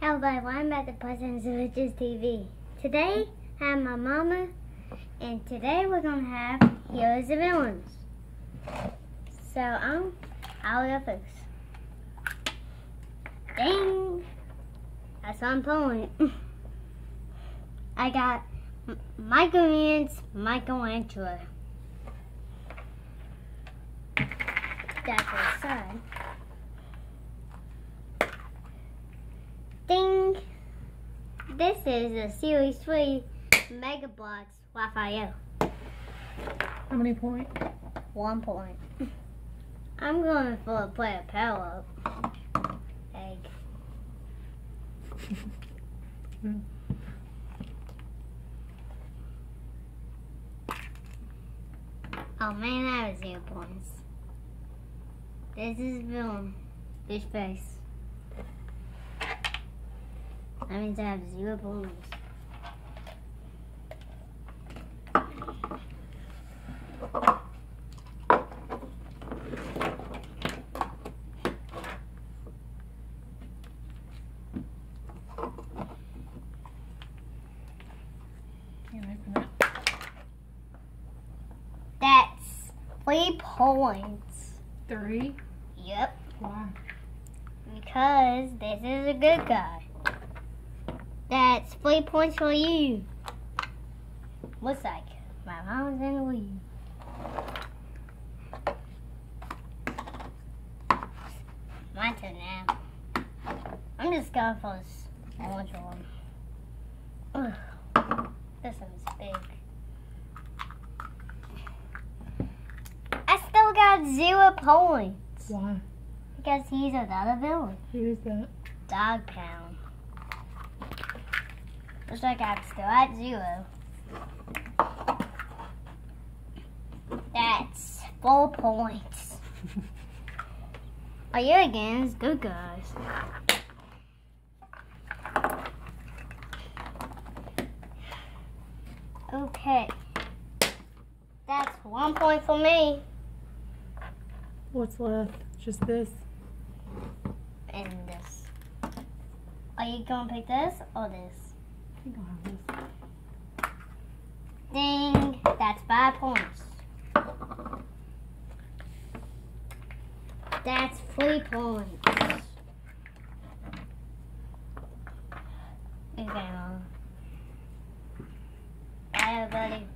Hello I'm at the President's Villages TV. Today, I have my mama, and today we're gonna have Heroes and Villains. So, um, I'll go first. Ding! That's on point. I got M- Michelangelo, Michelangelo. That's his son. Ding! This is a Series 3 Mega Bloks Raphael. How many points? One point. I'm going for a play a power. Egg. Oh man, that was zero points. This is villain. This face. That means I have zero points. Can't open it. That's three points. Three. Yep. Why? Because this is a good guy. That's three points for you. Looks like my mom's in the lead. My turn now. I'm just going for this orange one. Ugh. This one's big. I still got zero points. Why? Because he's another villain. Who is that? Dogpound. Looks like I'm still at zero. That's four points. Are you against good guys? Okay. That's one point for me. What's left? Just this? And this. Are you gonna pick this or this? Ding! That's five points. That's three points. Okay, Bye, everybody.